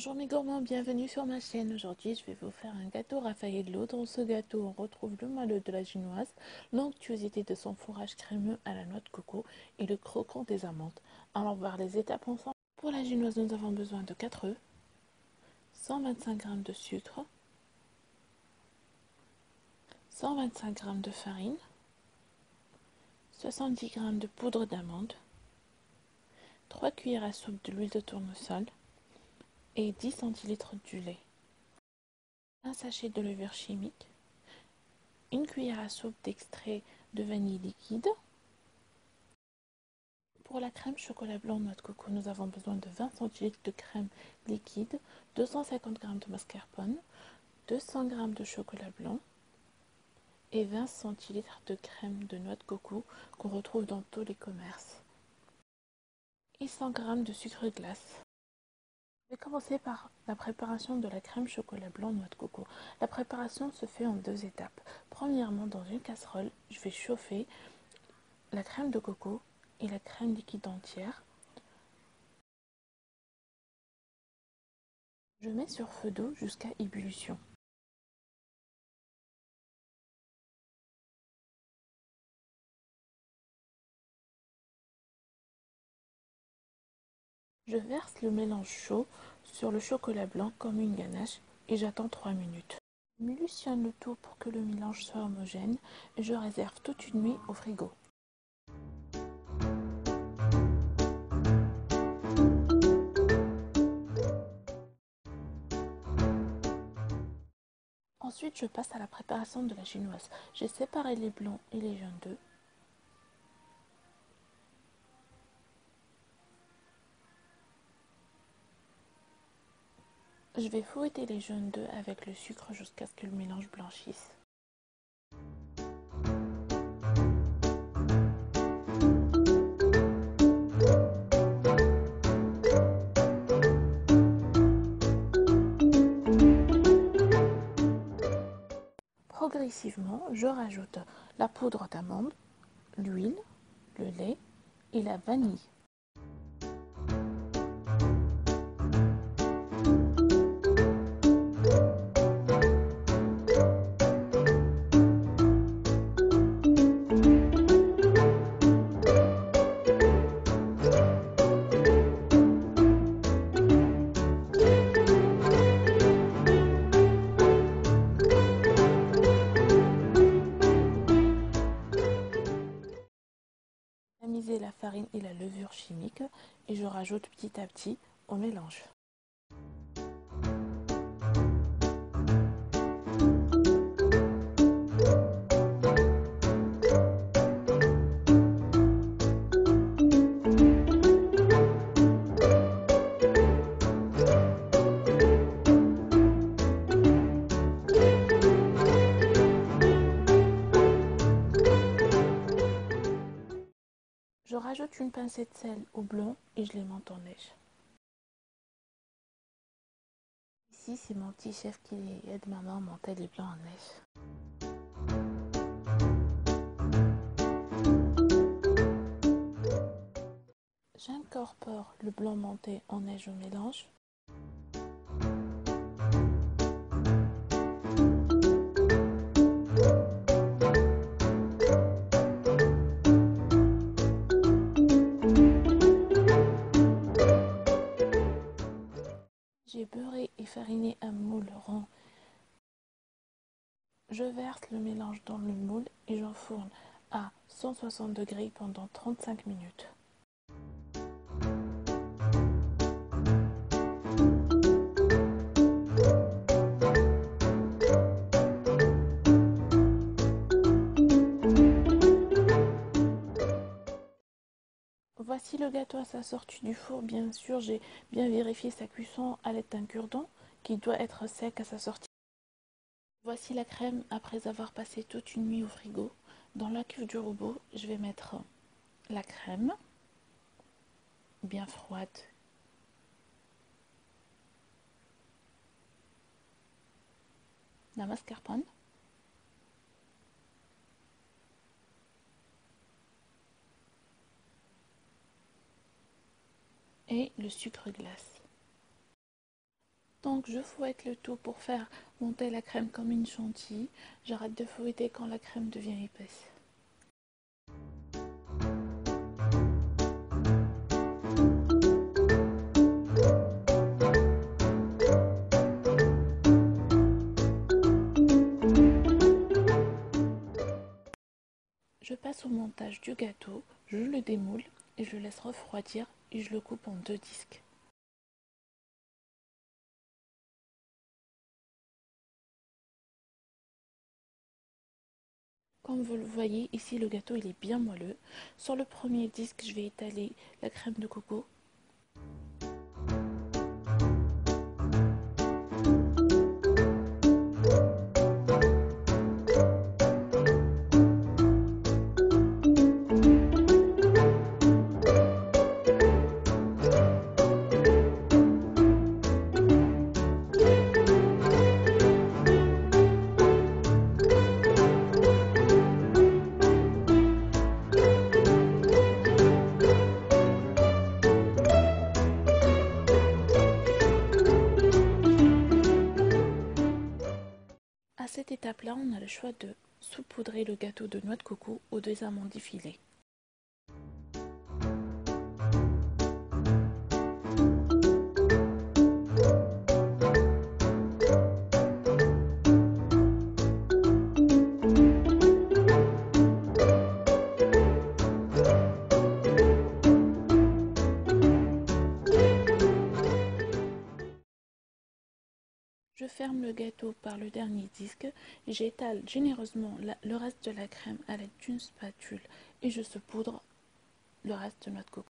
Bonjour mes gourmands, bienvenue sur ma chaîne. Aujourd'hui, je vais vous faire un gâteau l'eau. Dans ce gâteau, on retrouve le moelleux de la ginoise, l'onctuosité de son fourrage crémeux à la noix de coco et le croquant des amandes. Allons voir les étapes ensemble. Pour la ginoise, nous avons besoin de 4 œufs, 125 g de sucre, 125 g de farine, 70 g de poudre d'amande, 3 cuillères à soupe de l'huile de tournesol, et 10 centilitres du lait, un sachet de levure chimique, une cuillère à soupe d'extrait de vanille liquide. Pour la crème chocolat blanc noix de coco, nous avons besoin de 20 centilitres de crème liquide, 250 g de mascarpone, 200 g de chocolat blanc et 20 centilitres de crème de noix de coco qu'on retrouve dans tous les commerces et 100 g de sucre glace. Je vais commencer par la préparation de la crème chocolat blanc noix de coco. La préparation se fait en deux étapes. Premièrement, dans une casserole, je vais chauffer la crème de coco et la crème liquide entière. Je mets sur feu d'eau jusqu'à ébullition. Je verse le mélange chaud sur le chocolat blanc comme une ganache et j'attends 3 minutes. Je M'illusionne le tout pour que le mélange soit homogène et je réserve toute une nuit au frigo. Ensuite, je passe à la préparation de la chinoise. J'ai séparé les blancs et les jaunes d'œufs Je vais fouetter les jaunes d'œufs avec le sucre jusqu'à ce que le mélange blanchisse. Progressivement, je rajoute la poudre d'amande, l'huile, le lait et la vanille. Et la levure chimique et je rajoute petit à petit au mélange. Je rajoute une pincée de sel au blanc et je les monte en neige. Ici, c'est mon petit chef qui aide maman à monter les blancs en neige. J'incorpore le blanc monté en neige au mélange J'ai beurré et fariné un moule rond. Je verse le mélange dans le moule et j'enfourne à 160 degrés pendant 35 minutes. Voici le gâteau à sa sortie du four. Bien sûr, j'ai bien vérifié sa cuisson à l'aide d'un cure-dent qui doit être sec à sa sortie. Voici la crème après avoir passé toute une nuit au frigo. Dans la cuve du robot, je vais mettre la crème bien froide. La mascarpone. Et le sucre glace. Donc je fouette le tout pour faire monter la crème comme une chantilly. J'arrête de fouetter quand la crème devient épaisse. Je passe au montage du gâteau, je le démoule et je laisse refroidir je le coupe en deux disques. Comme vous le voyez, ici le gâteau il est bien moelleux. Sur le premier disque, je vais étaler la crème de coco cette étape-là, on a le choix de saupoudrer le gâteau de noix de coco aux deux amandes effilées. Ferme le gâteau par le dernier disque, j'étale généreusement le reste de la crème à l'aide d'une spatule et je saupoudre le reste de notre coco.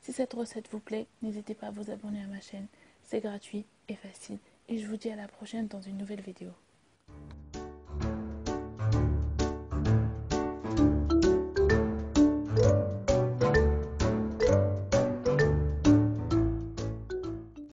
Si cette recette vous plaît, n'hésitez pas à vous abonner à ma chaîne. C'est gratuit et facile. Et je vous dis à la prochaine dans une nouvelle vidéo.